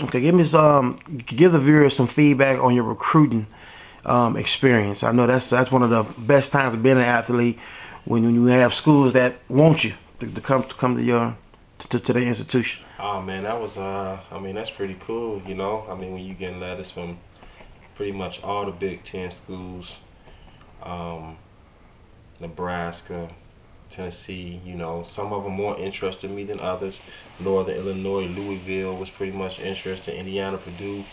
Okay, give me some. Give the viewers some feedback on your recruiting um, experience. I know that's that's one of the best times of being an athlete when, when you have schools that want you to, to come to come to your to, to the institution. Oh man, that was uh, I mean that's pretty cool. You know, I mean when you getting letters from pretty much all the Big Ten schools, um, Nebraska, Tennessee, you know, some of them more interested in me than others. Northern Illinois, Louisville was pretty much interested. Indiana, Purdue.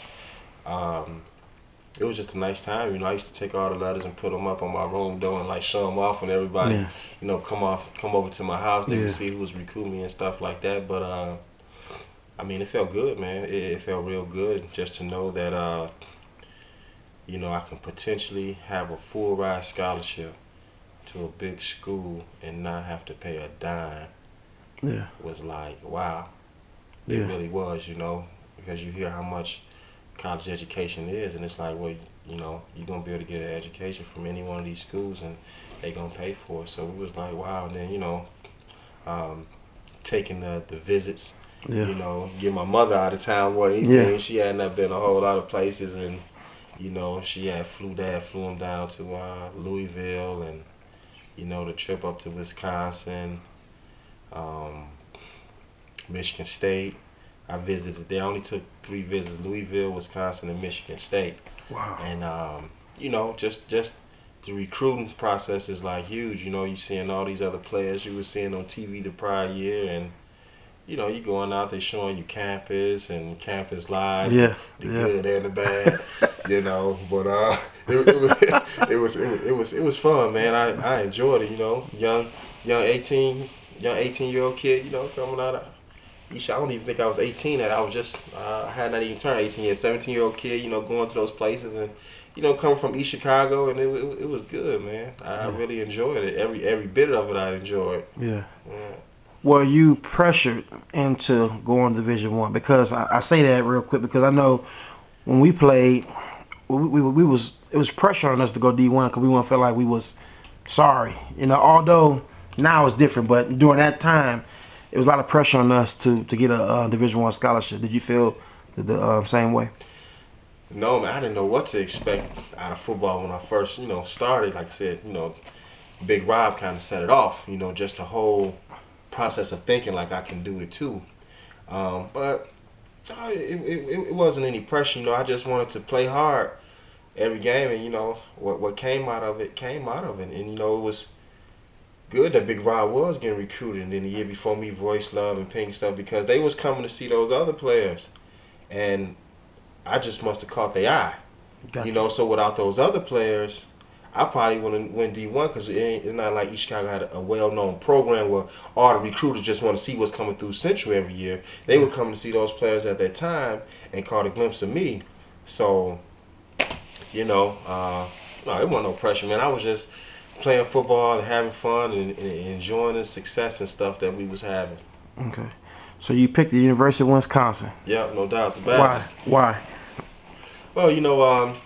Um, it was just a nice time. You know, I used to take all the letters and put them up on my room door and like show them off, and everybody, Yeah. you know, come off, come over to my house. They Yeah. would see who was recruiting me and stuff like that. But uh, I mean, it felt good, man. It, it felt real good just to know that, uh, you know, I can potentially have a full ride scholarship to a big school and not have to pay a dime Yeah. was like, wow. It Yeah. really was, you know, because you hear how much college education is, and it's like, well, you know, you're gonna be able to get an education from any one of these schools, and they gonna pay for it. So it was like, wow. And then, you know, um, taking the the visits, Yeah. you know, get my mother out of town more than Yeah. She had not been a whole lot of places, and you know, she had flew dad flew him down to uh, Louisville, and you know, the trip up to Wisconsin, um, Michigan State. I visited. They only took three visits: Louisville, Wisconsin, and Michigan State. Wow. And um, you know, just just the recruiting process is like huge. You know, you're seeing all these other players you were seeing on TV the prior year, and you know, you going out there showing you campus and campus live, Yeah. the Yeah. good and the bad. you know, but uh, it, it was it was it was it was it was fun, man. I I enjoyed it. You know, young young eighteen young eighteen year old kid. You know, coming out of. I don't even think I was 18 yet. I was just, uh, I had not even turned 18 yet. 17 year old kid, you know, going to those places and, you know, coming from East Chicago, and it, it, it was good, man. I Yeah. really enjoyed it. Every every bit of it, I enjoyed. Yeah. Yeah. Were you pressured into going to Division One? Because I, I say that real quick because I know when we played, we, we, we was it was pressure on us to go D one because we to feel like we was sorry. You know, although now it's different, but during that time, it was a lot of pressure on us to to get a Division One scholarship. Did you feel the, the uh, same way? No, man, I didn't know what to expect out of football when I first, you know, started. Like I said, you know, Big Rob kind of set it off. You know, just the whole process of thinking like I can do it too. Um, but uh, it, it, it wasn't any pressure. You know, I just wanted to play hard every game, and you know, what what came out of it came out of it. And you know, it was good that Big Rob was getting recruited. And then the year before me, Royce Love and Pink stuff because they was coming to see those other players, and I just must have caught their eye. Gotcha. You know, so without those other players, I probably wouldn't win D1 because it it's not like East Chicago had a, a well-known program where all the recruiters just want to see what's coming through Central every year. They would come to see those players at that time and caught a glimpse of me. So, you know, uh, no, it wasn't no pressure, man. I was just playing football and having fun and, and enjoying the success and stuff that we was having. Okay. So you picked the University of Wisconsin. Yeah, no doubt. The Why? Why? Well, you know, um,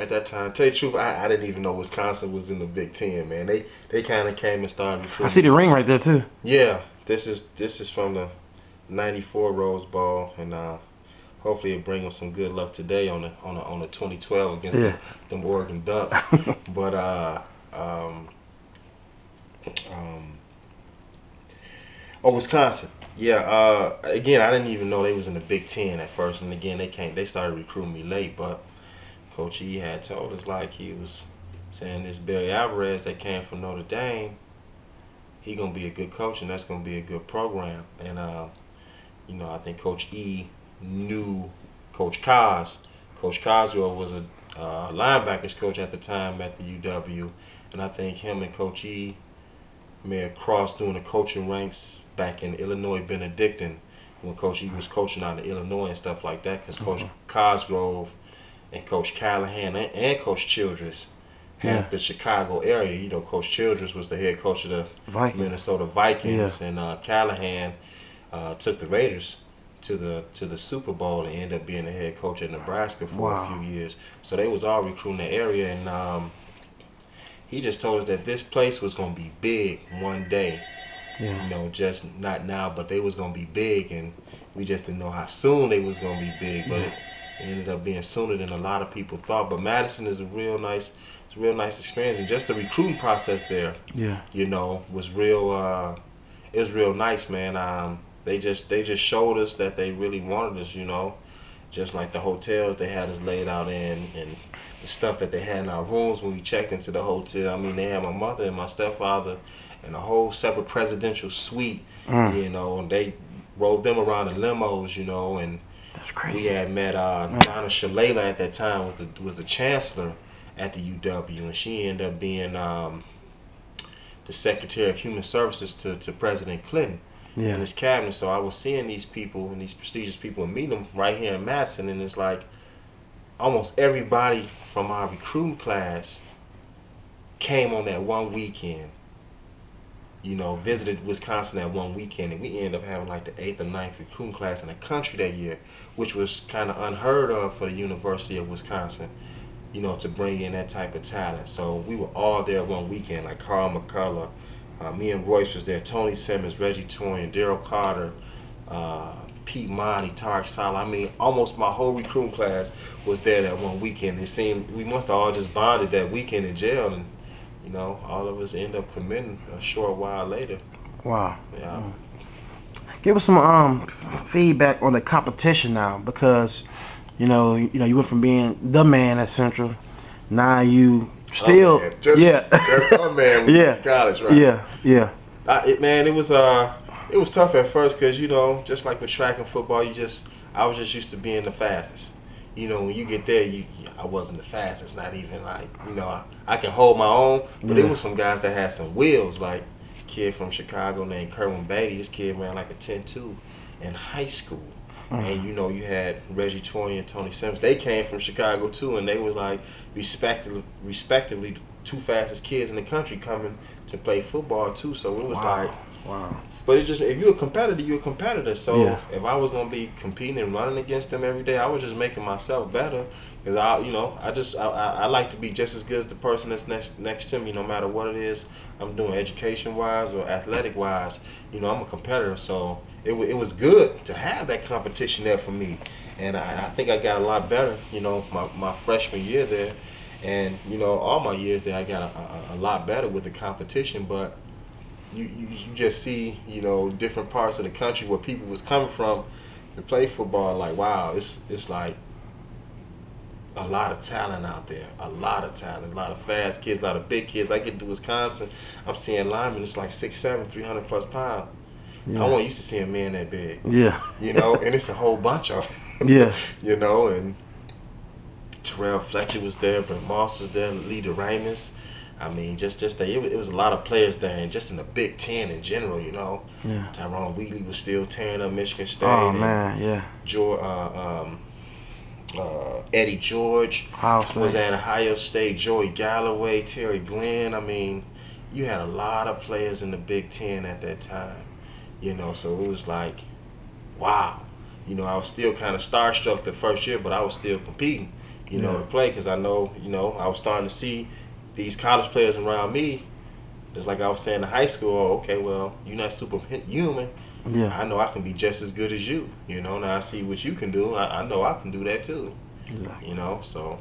at that time, tell you the truth, I, I didn't even know Wisconsin was in the Big Ten, man. They they kind of came and started Recruiting. I see the ring right there too. Yeah, this is this is from the '94 Rose Bowl, and uh, hopefully it bring them some good luck today on the on the on the 2012 against Yeah. them Oregon Ducks. but uh, um, um, oh, Wisconsin. Yeah. Uh, again, I didn't even know they was in the Big Ten at first, and again, they came. They started recruiting me late, but Coach E had told us like he was saying this Barry Alvarez that came from Notre Dame. He gonna be a good coach, and that's gonna be a good program. And uh, you know, I think Coach E knew Coach Cos. Coach Cosgrove was a uh, linebackers coach at the time at the UW, and I think him and Coach E may have crossed during the coaching ranks back in Illinois Benedictine when Coach E was coaching out of Illinois and stuff like that. Because Coach Mhm. Cosgrove and Coach Callahan and, and Coach Childress had Yeah. the Chicago area. You know, Coach Childress was the head coach of the Vikings. Minnesota Vikings, Yeah. and uh, Callahan uh, took the Raiders to the to the Super Bowl and ended up being the head coach at Nebraska for Wow. a few years. So they was all recruiting the area, and um, he just told us that this place was going to be big one day. Yeah. You know, just not now, but they was gonna be big, and we just didn't know how soon they was gonna be big. But it, it ended up being sooner than a lot of people thought. But Madison is a real nice, it's a real nice experience, and just the recruiting process there, Yeah. you know, was real. uh It was real nice, man. Um, they just they just showed us that they really wanted us, you know, just like the hotels they had us laid out in, and the stuff that they had in our rooms when we checked into the hotel. I mean, they had my mother and my stepfather in a whole separate presidential suite, Mm. you know, and they rode them around in limos, you know, and That's crazy. we had met uh. Donna Shalala at that time was the was the chancellor at the UW, and she ended up being um, the secretary of human services to, to President Clinton in his cabinet. So I was seeing these people and these prestigious people and meeting them right here in Madison, and it's like almost everybody from our recruiting class came on that one weekend. You know, visited Wisconsin that one weekend, and we ended up having like the eighth or ninth recruiting class in the country that year, which was kind of unheard of for the University of Wisconsin. You know, to bring in that type of talent. So we were all there one weekend, like Carl McCullough, uh, me and Royce was there, Tony Simmons, Reggie Torian, Daryl Carter, uh, Pete Monty, Tarek Saleh. I mean, almost my whole recruiting class was there that one weekend. It seemed we must have all just bonded that weekend in jail, and you know, all of us end up committing a short while later. Wow. Yeah. Give us some um feedback on the competition now because you know you know you went from being the man at Central, now you still man. Just- yeah just man yeah college, right? yeah yeah I, it, man, it was uh, it was tough at first because you know, just like with track and football, you just I was just used to being the fastest. You know, when you get there, you I wasn't the fastest. Not even like you know, I, I can hold my own, but Yeah. there was some guys that had some wheels. Like kid from Chicago named Kerwin Beatty. This kid ran like a 10-2 in high school. Mm. And you know, you had Reggie Toy and Tony Simmons. They came from Chicago too, and they was like respectively, respectively, two fastest kids in the country coming to play football too. So it was wow like wow but it's just if you're a competitor, you're a competitor. So Yeah. if I was gonna be competing and running against them every day, I was just making myself better. Cause I, you know, I just I, I, I like to be just as good as the person that's next next to me, no matter what it is I'm doing, education wise or athletic wise. You know, I'm a competitor, so it wa it was good to have that competition there for me, and I, I think I got a lot better. You know, my my freshman year there, and you know all my years there, I got a, a, a lot better with the competition, but you, you you just see you know different parts of the country where people was coming from to play football. Like wow, it's it's like a lot of talent out there, a lot of talent, a lot of fast kids, a lot of big kids. I get to Wisconsin, I'm seeing linemen. It's like six, seven, three hundred plus pounds. yeah I wasn't used to seeing men that big, yeah you know, and it's a whole bunch of 'em. Yeah. you know, and Terrell Fletcher was there, Brent Moss was there, Leader Ramus. I mean, just just that it, was- it was a lot of players there, and just in the Big Ten in general, you know. yeah Tyrone Wheatley was still tearing up Michigan State. oh man yeah George, uh, um, uh, Eddie George was at Ohio State. Joey Galloway, Terry Glenn. I mean, you had a lot of players in the Big Ten at that time. You know, so it was like, wow. You know, I was still kind of starstruck the first year, but I was still competing. You know, to play because I know, you know, I was starting to see these college players around me. Just like I was saying in high school, oh, okay, well, you're not superhuman. yeah I know I can be just as good as you. You know, now I see what you can do. I, I know I can do that too. You know, so